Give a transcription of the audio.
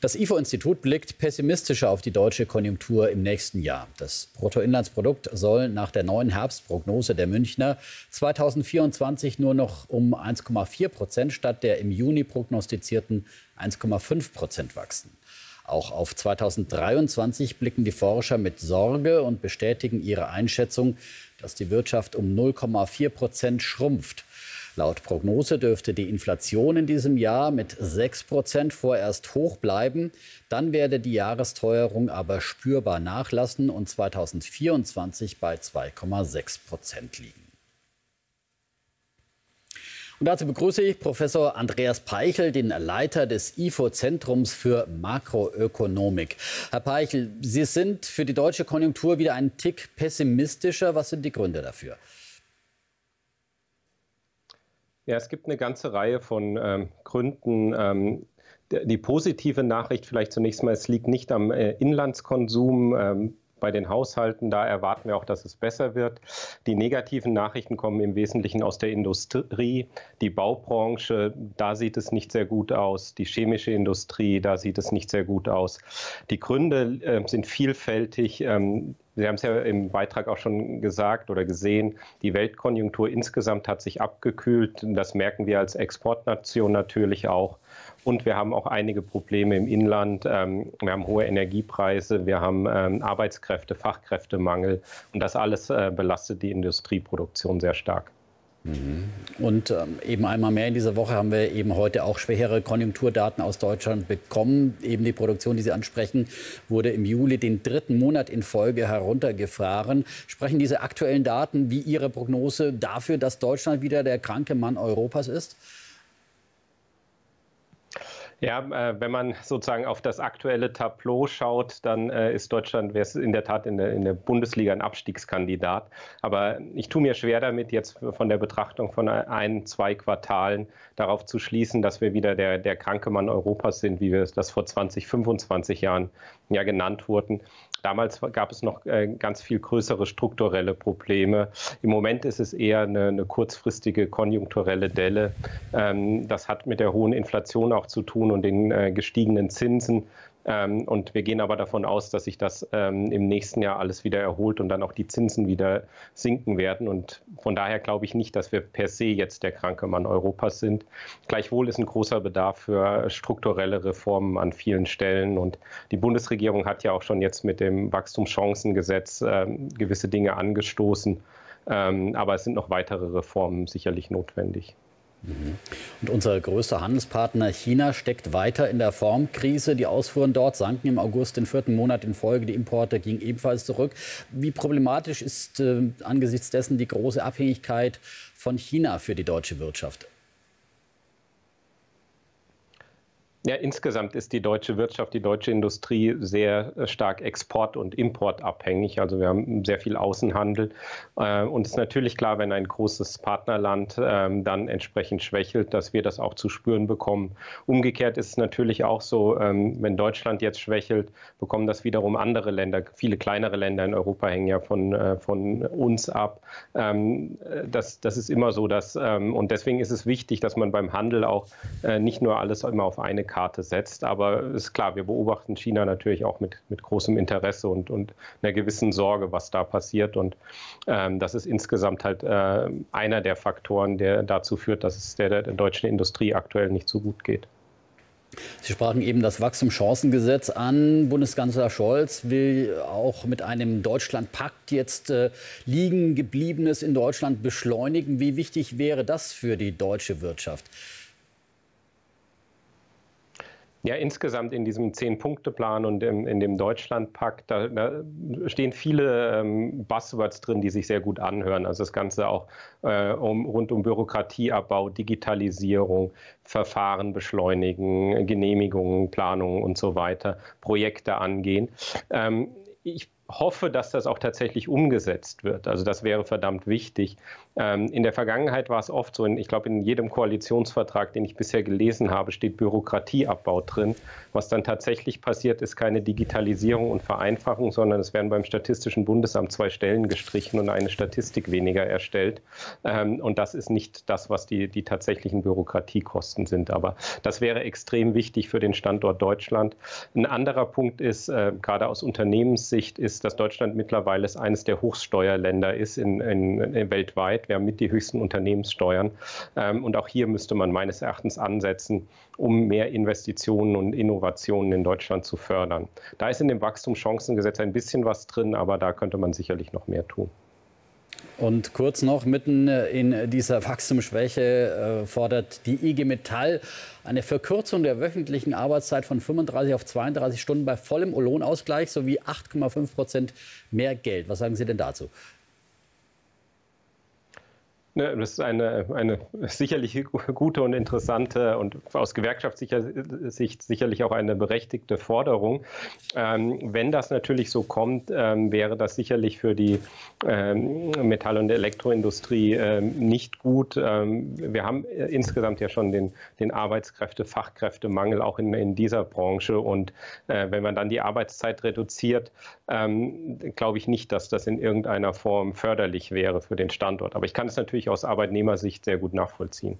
Das IFO-Institut blickt pessimistischer auf die deutsche Konjunktur im nächsten Jahr. Das Bruttoinlandsprodukt soll nach der neuen Herbstprognose der Münchner 2024 nur noch um 1,4 Prozent statt der im Juni prognostizierten 1,5 Prozent wachsen. Auch auf 2023 blicken die Forscher mit Sorge und bestätigen ihre Einschätzung, dass die Wirtschaft um 0,4 Prozent schrumpft. Laut Prognose dürfte die Inflation in diesem Jahr mit 6 Prozent vorerst hoch bleiben. Dann werde die Jahresteuerung aber spürbar nachlassen und 2024 bei 2,6 Prozent liegen. Und dazu begrüße ich Professor Andreas Peichel, den Leiter des IFO-Zentrums für Makroökonomik. Herr Peichel, Sie sind für die deutsche Konjunktur wieder ein Tick pessimistischer. Was sind die Gründe dafür? Ja, es gibt eine ganze Reihe von ähm, Gründen. Ähm, die positive Nachricht vielleicht zunächst mal, es liegt nicht am äh, Inlandskonsum. Ähm, bei den Haushalten, da erwarten wir auch, dass es besser wird. Die negativen Nachrichten kommen im Wesentlichen aus der Industrie, die Baubranche, da sieht es nicht sehr gut aus, die chemische Industrie, da sieht es nicht sehr gut aus. Die Gründe äh, sind vielfältig. Ähm, Sie haben es ja im Beitrag auch schon gesagt oder gesehen, die Weltkonjunktur insgesamt hat sich abgekühlt. Das merken wir als Exportnation natürlich auch. Und wir haben auch einige Probleme im Inland. Ähm, wir haben hohe Energiepreise, wir haben ähm, Arbeitskräfte, Fachkräftemangel. Und das alles äh, belastet die Industrieproduktion sehr stark. Und ähm, eben einmal mehr in dieser Woche haben wir eben heute auch schwächere Konjunkturdaten aus Deutschland bekommen. Eben die Produktion, die Sie ansprechen, wurde im Juli den dritten Monat in Folge heruntergefahren. Sprechen diese aktuellen Daten wie Ihre Prognose dafür, dass Deutschland wieder der kranke Mann Europas ist? Ja, äh, wenn man sozusagen auf das aktuelle Tableau schaut, dann äh, ist Deutschland in der Tat in der, in der Bundesliga ein Abstiegskandidat. Aber ich tue mir schwer damit, jetzt von der Betrachtung von ein, zwei Quartalen darauf zu schließen, dass wir wieder der, der kranke Mann Europas sind, wie wir das vor 20, 25 Jahren ja genannt wurden. Damals gab es noch äh, ganz viel größere strukturelle Probleme. Im Moment ist es eher eine, eine kurzfristige konjunkturelle Delle. Ähm, das hat mit der hohen Inflation auch zu tun und den äh, gestiegenen Zinsen. Ähm, und wir gehen aber davon aus, dass sich das ähm, im nächsten Jahr alles wieder erholt und dann auch die Zinsen wieder sinken werden. Und von daher glaube ich nicht, dass wir per se jetzt der kranke Mann Europas sind. Gleichwohl ist ein großer Bedarf für strukturelle Reformen an vielen Stellen. Und die Bundesregierung hat ja auch schon jetzt mit dem Wachstumschancengesetz ähm, gewisse Dinge angestoßen. aber es sind noch weitere Reformen sicherlich notwendig. Und unser größter Handelspartner China steckt weiter in der Formkrise. Die Ausfuhren dort sanken im August den vierten Monat in Folge. Die Importe gingen ebenfalls zurück. Wie problematisch ist äh, angesichts dessen die große Abhängigkeit von China für die deutsche Wirtschaft? Ja, insgesamt ist die deutsche Wirtschaft, die deutsche Industrie sehr äh, stark export- und importabhängig. Also wir haben sehr viel Außenhandel. Äh, und es ist natürlich klar, wenn ein großes Partnerland ähm, dann entsprechend schwächelt, dass wir das auch zu spüren bekommen. Umgekehrt ist es natürlich auch so, ähm, wenn Deutschland jetzt schwächelt, bekommen das wiederum andere Länder. Viele kleinere Länder in Europa hängen ja von, äh, von uns ab. Ähm, das, das ist immer so. Dass, und deswegen ist es wichtig, dass man beim Handel auch nicht nur alles immer auf eine Karte setzt. Aber ist klar, wir beobachten China natürlich auch mit, mit großem Interesse und, und einer gewissen Sorge, was da passiert. Und ähm, das ist insgesamt halt äh, einer der Faktoren, der dazu führt, dass es der, der deutschen Industrie aktuell nicht so gut geht. Sie sprachen eben das Wachstumschancengesetz an. Bundeskanzler Scholz will auch mit einem Deutschlandpakt jetzt äh, liegen gebliebenes in Deutschland beschleunigen. Wie wichtig wäre das für die deutsche Wirtschaft? Ja, insgesamt in diesem Zehn-Punkte-Plan und im, in dem Deutschlandpakt, da, da stehen viele ähm, Buzzwords drin, die sich sehr gut anhören. Also das Ganze auch äh, um, rund um Bürokratieabbau, Digitalisierung, Verfahren beschleunigen, Genehmigungen, Planungen und so weiter, Projekte angehen. Ähm, ich hoffe, dass das auch tatsächlich umgesetzt wird. Also das wäre verdammt wichtig. Ähm, in der Vergangenheit war es oft so, in, ich glaube, in jedem Koalitionsvertrag, den ich bisher gelesen habe, steht Bürokratieabbau drin. Was dann tatsächlich passiert, ist keine Digitalisierung und Vereinfachung, sondern es werden beim Statistischen Bundesamt zwei Stellen gestrichen und eine Statistik weniger erstellt. Ähm, und das ist nicht das, was die, die tatsächlichen Bürokratiekosten sind. Aber das wäre extrem wichtig für den Standort Deutschland. Ein anderer Punkt ist, äh, gerade aus Unternehmenssicht, ist, dass Deutschland mittlerweile eines der Hochsteuerländer ist in, in, in weltweit. Wir haben mit die höchsten Unternehmenssteuern. Ähm, und auch hier müsste man meines Erachtens ansetzen, um mehr Investitionen und Innovationen in Deutschland zu fördern. Da ist in dem Wachstumschancengesetz ein bisschen was drin, aber da könnte man sicherlich noch mehr tun. Und kurz noch, mitten in dieser Wachstumsschwäche äh, fordert die IG Metall eine Verkürzung der wöchentlichen Arbeitszeit von 35 auf 32 Stunden bei vollem Lohnausgleich sowie 8,5 Prozent mehr Geld. Was sagen Sie denn dazu? Ne, das ist eine, eine sicherlich gute und interessante und aus Gewerkschaftssicht sicherlich auch eine berechtigte Forderung. Ähm, wenn das natürlich so kommt, ähm, wäre das sicherlich für die ähm, Metall- und Elektroindustrie ähm, nicht gut. Ähm, wir haben insgesamt ja schon den, den Arbeitskräfte-, Fachkräftemangel auch in, in dieser Branche. Und äh, wenn man dann die Arbeitszeit reduziert, ähm, glaube ich nicht, dass das in irgendeiner Form förderlich wäre für den Standort. Aber ich kann es natürlich aus Arbeitnehmersicht sehr gut nachvollziehen.